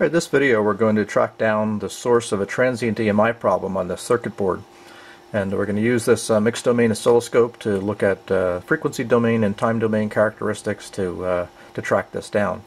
In this video we're going to track down the source of a transient EMI problem on the circuit board and we're going to use this uh, mixed domain oscilloscope to look at uh, frequency domain and time domain characteristics to, uh, to track this down.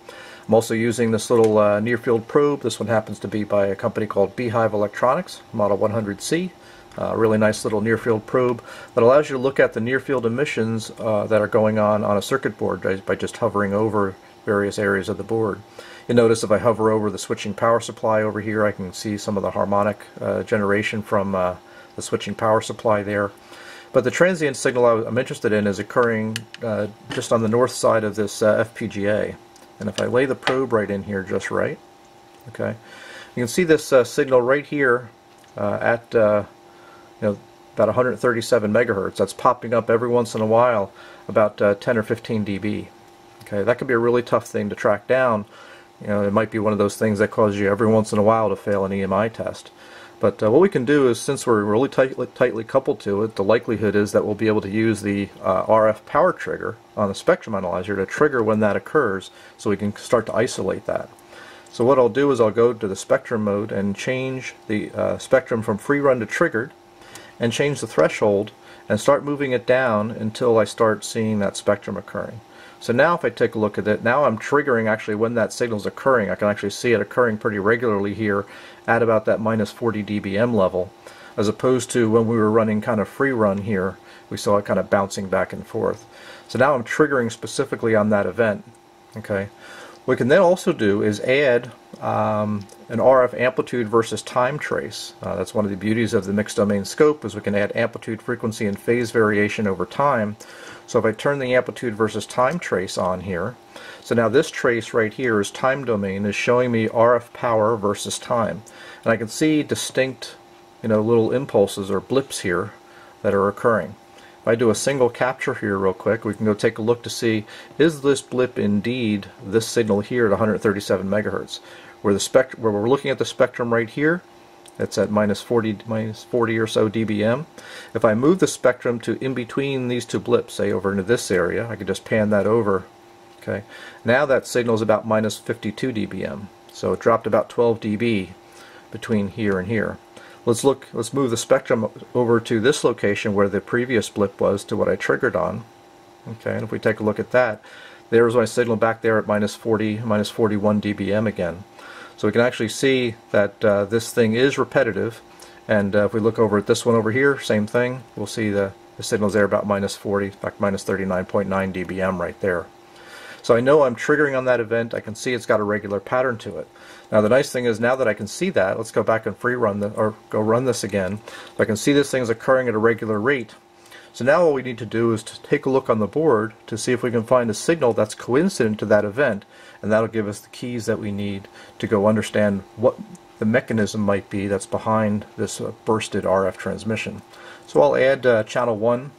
I'm also using this little uh, near field probe. This one happens to be by a company called Beehive Electronics, model 100C. A uh, really nice little near field probe that allows you to look at the near field emissions uh, that are going on on a circuit board by just hovering over various areas of the board. You notice if I hover over the switching power supply over here, I can see some of the harmonic uh, generation from uh, the switching power supply there. But the transient signal I'm interested in is occurring uh, just on the north side of this uh, FPGA. And if I lay the probe right in here just right, okay, you can see this uh, signal right here uh, at you know about 137 megahertz. That's popping up every once in a while, about 10 or 15 dB. Okay, that could be a really tough thing to track down you know, it might be one of those things that causes you every once in a while to fail an EMI test. But uh, what we can do is, since we're really tightly, tightly coupled to it, the likelihood is that we'll be able to use the uh, RF power trigger on the spectrum analyzer to trigger when that occurs so we can start to isolate that. So what I'll do is I'll go to the spectrum mode and change the uh, spectrum from free run to triggered and change the threshold and start moving it down until I start seeing that spectrum occurring. So now if I take a look at it, now I'm triggering actually when that signal is occurring. I can actually see it occurring pretty regularly here at about that minus 40 dBm level, as opposed to when we were running kind of free run here, we saw it kind of bouncing back and forth. So now I'm triggering specifically on that event. Okay. What we can then also do is add um, an RF amplitude versus time trace. Uh, that's one of the beauties of the mixed domain scope is we can add amplitude, frequency, and phase variation over time. So if I turn the amplitude versus time trace on here, so now this trace right here is time domain is showing me RF power versus time. And I can see distinct you know, little impulses or blips here that are occurring. If I do a single capture here real quick, we can go take a look to see is this blip indeed this signal here at 137 megahertz. Where the spect where we're looking at the spectrum right here, it's at minus 40 minus 40 or so dBm. If I move the spectrum to in between these two blips, say over into this area, I can just pan that over. Okay, now that signal is about minus 52 dBm, so it dropped about 12 dB between here and here. Let's look, let's move the spectrum over to this location where the previous blip was to what I triggered on. Okay, and if we take a look at that, there's my signal back there at minus 40, minus 41 dBm again. So we can actually see that uh, this thing is repetitive. And uh, if we look over at this one over here, same thing. We'll see the, the signal's there about minus 40, in fact minus 39.9 dBm right there. So I know I'm triggering on that event. I can see it's got a regular pattern to it. Now the nice thing is now that I can see that, let's go back and free run the, or go run this again. So I can see this thing is occurring at a regular rate. So now what we need to do is to take a look on the board to see if we can find a signal that's coincident to that event and that'll give us the keys that we need to go understand what the mechanism might be that's behind this uh, bursted RF transmission. So I'll add uh, channel 1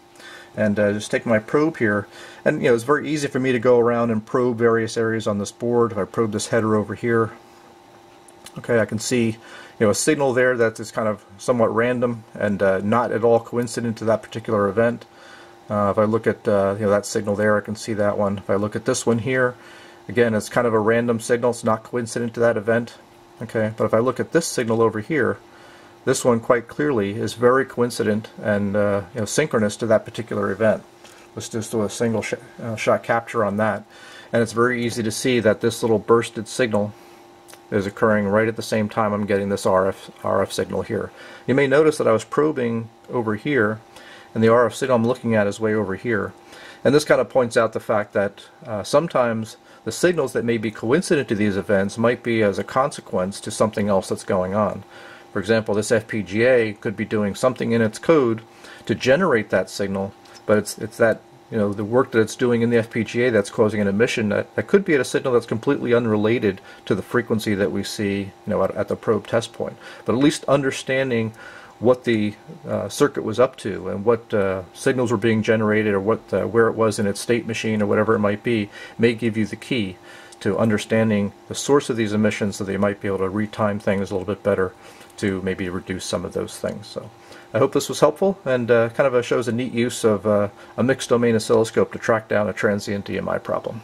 and uh, just take my probe here and you know it's very easy for me to go around and probe various areas on this board if I probe this header over here okay I can see you know a signal there that is kind of somewhat random and uh, not at all coincident to that particular event. Uh, if I look at uh, you know that signal there I can see that one. If I look at this one here again it's kind of a random signal. It's not coincident to that event. Okay. But if I look at this signal over here this one quite clearly is very coincident and uh, you know, synchronous to that particular event. Let's just do a single sh uh, shot capture on that. And it's very easy to see that this little bursted signal is occurring right at the same time I'm getting this RF, RF signal here. You may notice that I was probing over here and the RF signal I'm looking at is way over here. And this kind of points out the fact that uh, sometimes the signals that may be coincident to these events might be as a consequence to something else that's going on. For example, this FPGA could be doing something in its code to generate that signal, but it's it's that you know the work that it's doing in the FPGA that's causing an emission that, that could be at a signal that's completely unrelated to the frequency that we see you know at, at the probe test point. But at least understanding what the uh, circuit was up to and what uh, signals were being generated or what uh, where it was in its state machine or whatever it might be may give you the key to understanding the source of these emissions so they might be able to retime things a little bit better to maybe reduce some of those things. So I hope this was helpful and uh, kind of shows a neat use of uh, a mixed domain oscilloscope to track down a transient EMI problem.